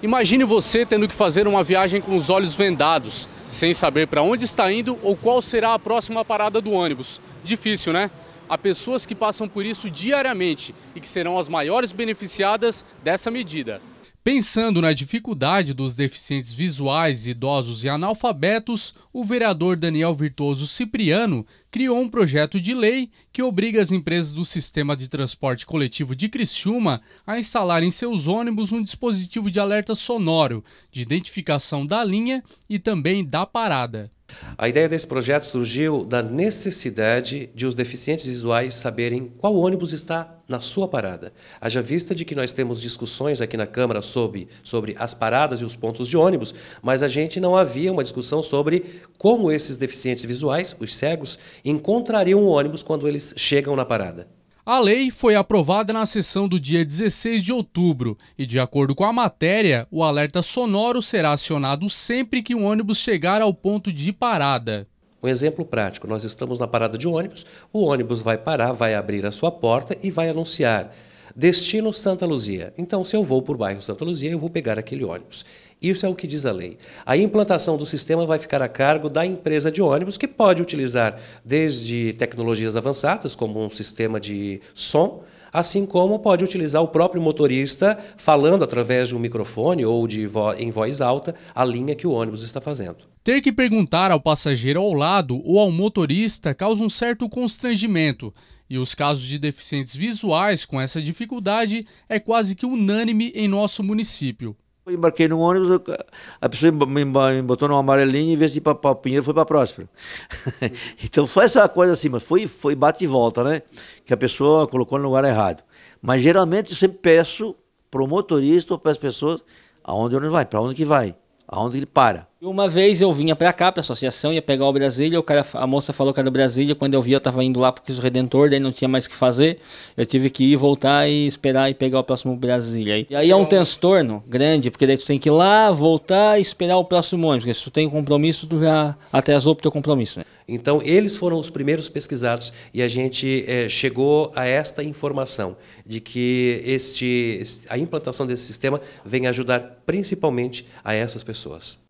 Imagine você tendo que fazer uma viagem com os olhos vendados, sem saber para onde está indo ou qual será a próxima parada do ônibus. Difícil, né? Há pessoas que passam por isso diariamente e que serão as maiores beneficiadas dessa medida. Pensando na dificuldade dos deficientes visuais, idosos e analfabetos, o vereador Daniel Virtuoso Cipriano criou um projeto de lei que obriga as empresas do sistema de transporte coletivo de Criciúma a instalar em seus ônibus um dispositivo de alerta sonoro, de identificação da linha e também da parada. A ideia desse projeto surgiu da necessidade de os deficientes visuais saberem qual ônibus está na sua parada. Haja vista de que nós temos discussões aqui na Câmara sobre, sobre as paradas e os pontos de ônibus, mas a gente não havia uma discussão sobre como esses deficientes visuais, os cegos, encontrariam o ônibus quando eles chegam na parada. A lei foi aprovada na sessão do dia 16 de outubro e, de acordo com a matéria, o alerta sonoro será acionado sempre que o ônibus chegar ao ponto de parada. Um exemplo prático: nós estamos na parada de ônibus, o ônibus vai parar, vai abrir a sua porta e vai anunciar destino Santa Luzia. Então, se eu vou por bairro Santa Luzia, eu vou pegar aquele ônibus. Isso é o que diz a lei. A implantação do sistema vai ficar a cargo da empresa de ônibus, que pode utilizar desde tecnologias avançadas, como um sistema de som, assim como pode utilizar o próprio motorista falando através de um microfone ou de vo em voz alta a linha que o ônibus está fazendo. Ter que perguntar ao passageiro ao lado ou ao motorista causa um certo constrangimento. E os casos de deficientes visuais com essa dificuldade é quase que unânime em nosso município. Eu embarquei no ônibus, a pessoa me botou no amarelinho, em vez de ir para Pinheiro, foi para Próspero. então foi essa coisa assim, mas foi, foi bate e volta, né? Que a pessoa colocou no lugar errado. Mas geralmente eu sempre peço para o motorista ou para as pessoas aonde ele vai, para onde que vai, aonde ele para. Uma vez eu vinha para cá, para a associação, ia pegar o Brasília, o cara, a moça falou que era Brasília, quando eu vi eu tava indo lá porque o Redentor, daí não tinha mais o que fazer, eu tive que ir, voltar e esperar e pegar o próximo Brasília. E aí é um transtorno grande, porque daí tu tem que ir lá, voltar e esperar o próximo ônibus, porque se tu tem um compromisso, tu já atrasou pro teu compromisso. Né? Então, eles foram os primeiros pesquisados e a gente é, chegou a esta informação de que este, a implantação desse sistema vem ajudar principalmente a essas pessoas.